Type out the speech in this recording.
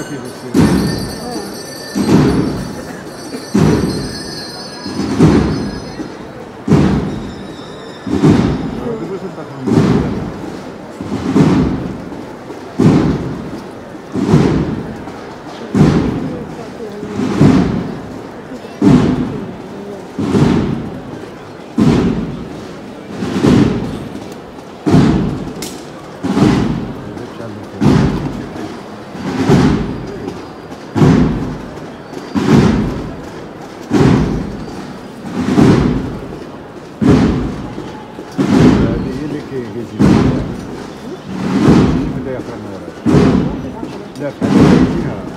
aqui você. televisie. De Efra Nora. De Efra